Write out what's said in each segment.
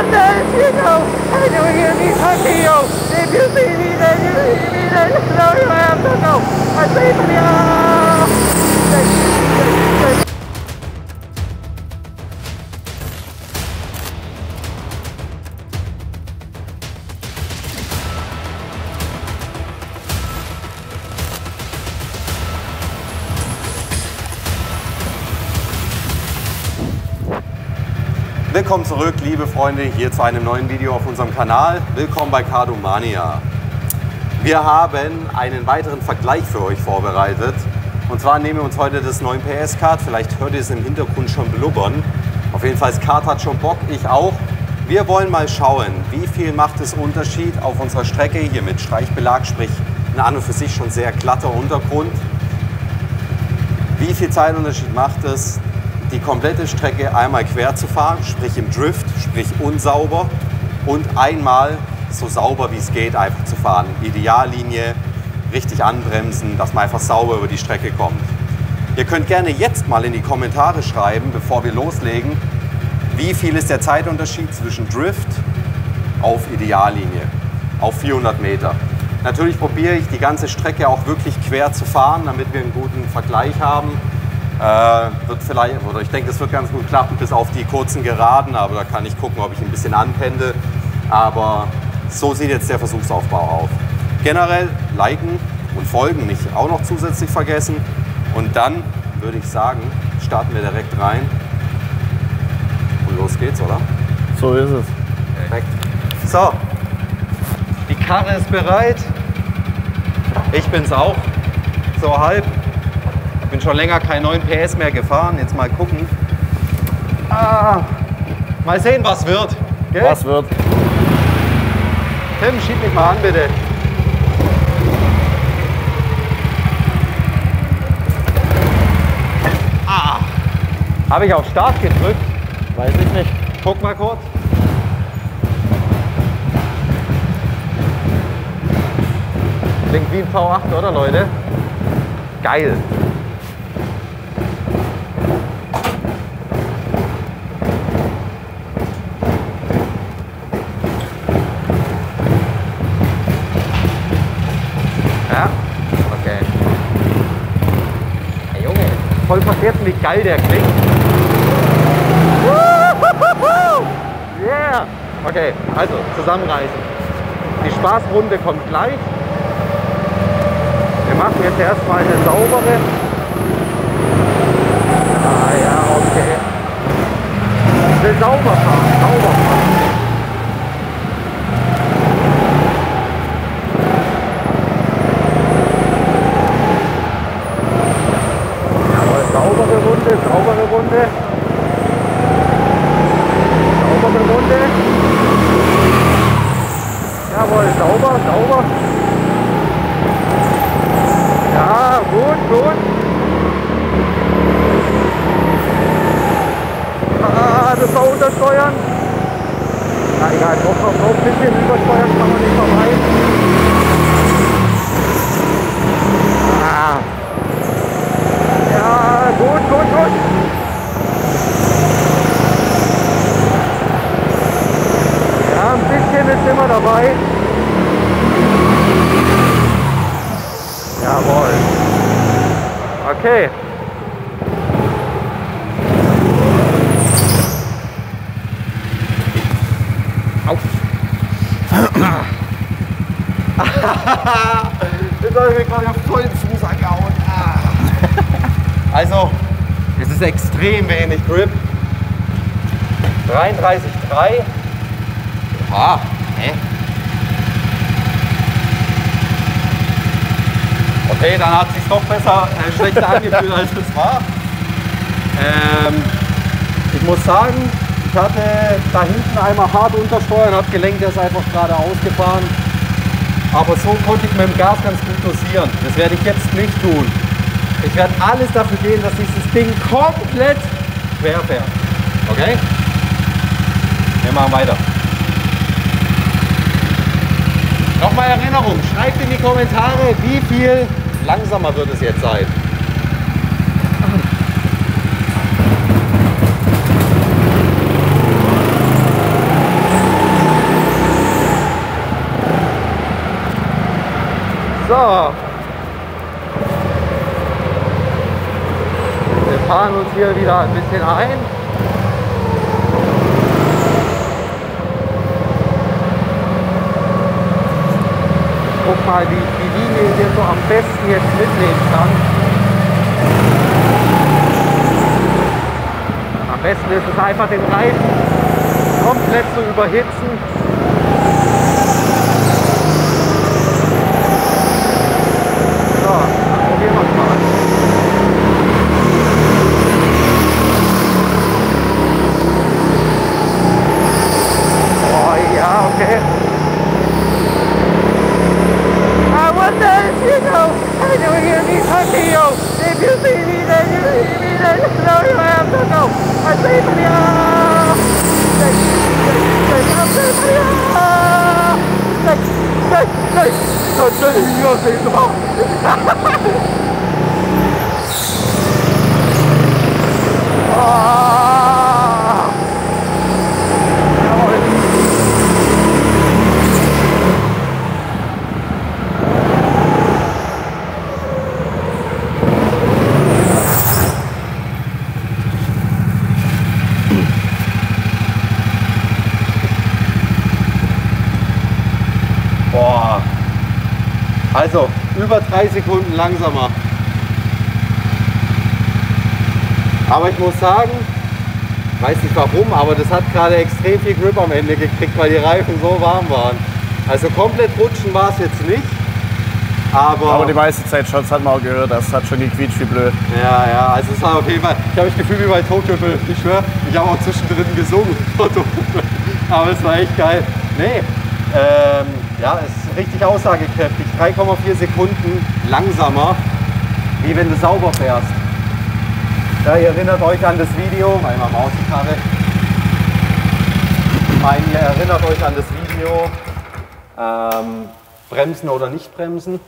Day, you know, I know you need hockey, yo. If you see me, then you see me, then you know you have to go. I say for Willkommen zurück, liebe Freunde, hier zu einem neuen Video auf unserem Kanal. Willkommen bei Cardomania. Wir haben einen weiteren Vergleich für euch vorbereitet. Und zwar nehmen wir uns heute das 9 PS Kart. Vielleicht hört ihr es im Hintergrund schon blubbern. Auf jeden Fall, das Kart hat schon Bock, ich auch. Wir wollen mal schauen, wie viel macht es Unterschied auf unserer Strecke hier mit Streichbelag, sprich ein an und für sich schon sehr glatter Untergrund. Wie viel Zeitunterschied macht es, die komplette Strecke einmal quer zu fahren, sprich im Drift, sprich unsauber und einmal so sauber wie es geht einfach zu fahren. Ideallinie, richtig anbremsen, dass man einfach sauber über die Strecke kommt. Ihr könnt gerne jetzt mal in die Kommentare schreiben, bevor wir loslegen, wie viel ist der Zeitunterschied zwischen Drift auf Ideallinie, auf 400 Meter. Natürlich probiere ich die ganze Strecke auch wirklich quer zu fahren, damit wir einen guten Vergleich haben. Äh, wird vielleicht, oder ich denke, es wird ganz gut klappen bis auf die kurzen Geraden, aber da kann ich gucken, ob ich ein bisschen anpende. Aber so sieht jetzt der Versuchsaufbau auf. Generell liken und folgen nicht auch noch zusätzlich vergessen. Und dann würde ich sagen, starten wir direkt rein. Und los geht's, oder? So ist es. Perfekt. So, die Karre ist bereit. Ich bin's auch. So halb. Ich bin schon länger kein 9 PS mehr gefahren. Jetzt mal gucken. Ah, mal sehen, was wird. Gell? Was wird? Tim, schieb mich mal an, bitte. Ah, habe ich auf Start gedrückt? Weiß ich nicht. Guck mal kurz. Klingt wie ein V8, oder Leute? Geil. Ja, okay. Hey Junge, voll vergessen, wie geil der klingt. Yeah! Okay, also zusammenreißen. Die Spaßrunde kommt gleich. Wir machen jetzt erstmal eine saubere. Ah ja, okay. Ich will sauber fahren, sauber fahren. Jawohl, saubere Runde, saubere Runde. Saubere Runde. Jawohl, sauber, sauber. Ja, gut, gut. Ah, das war untersteuern. Na egal, noch, noch, noch ein bisschen übersteuern kann man nicht vermeiden. Ah. Ja, gut, gut, gut. Ja, ein bisschen ist immer dabei. Jawohl. Okay. Jetzt habe ich mir gerade voll den Fuß angehauen. Also, es ist extrem wenig Grip. 33,3. Oha, hä? Okay, dann hat es sich doch besser, äh, schlechter angefühlt, als es war. Ähm, ich muss sagen, ich hatte da hinten einmal hart untersteuern, habe gelenkt, der ist einfach gerade ausgefahren. Aber so konnte ich mit dem Gas ganz gut dosieren. Das werde ich jetzt nicht tun. Ich werde alles dafür geben, dass dieses Ding komplett quer fährt. Okay? Wir machen weiter. Nochmal Erinnerung, schreibt in die Kommentare, wie viel langsamer wird es jetzt sein. So. Wir fahren uns hier wieder ein bisschen ein. Guck mal, wie ich die Linie hier so am besten jetzt mitnehmen kann. Am besten ist es einfach den Reifen komplett zu überhitzen. take the ball. Also, über drei Sekunden langsamer. Aber ich muss sagen, weiß nicht warum, aber das hat gerade extrem viel Grip am Ende gekriegt, weil die Reifen so warm waren. Also komplett rutschen war es jetzt nicht. Aber, Aber die meiste Zeit schon, das hat man auch gehört, das hat schon gequietscht wie blöd. ja, ja, also es war auf jeden Fall, ich habe das Gefühl wie bei Tokyo Drift, ich schwöre, ich habe auch zwischendrin gesungen. Aber es war echt geil. Nee, ähm, ja, ist richtig aussagekräftig. 3,4 Sekunden langsamer, wie wenn du sauber fährst. Ja, ihr erinnert euch an das Video, mal mal Maus die Karre. Ihr erinnert euch an das Video, ähm, bremsen oder nicht bremsen.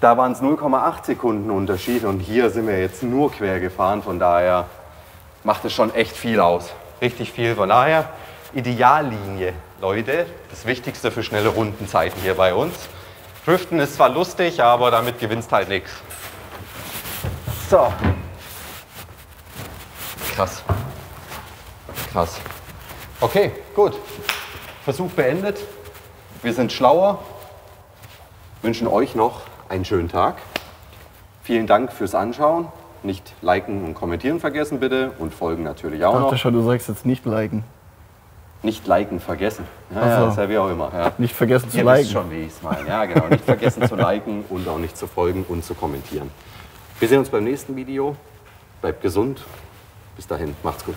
Da waren es 0,8 Sekunden Unterschied und hier sind wir jetzt nur quer gefahren, von daher macht es schon echt viel aus. Richtig viel, von daher Ideallinie, Leute, das Wichtigste für schnelle Rundenzeiten hier bei uns. Driften ist zwar lustig, aber damit gewinnst halt nichts. So. Krass. Krass. Okay, gut. Versuch beendet. Wir sind schlauer. Wünschen euch noch einen schönen Tag. Vielen Dank fürs Anschauen. Nicht liken und kommentieren vergessen bitte und folgen natürlich auch Ich dachte noch. schon, du sagst jetzt nicht liken. Nicht liken vergessen. Ja, Ach ja, so. ist ja wie auch immer. Ja. Nicht vergessen zu Ihr liken. wisst schon, wie ich es meine. Ja, genau. Nicht vergessen zu liken und auch nicht zu folgen und zu kommentieren. Wir sehen uns beim nächsten Video. Bleibt gesund. Bis dahin, macht's gut.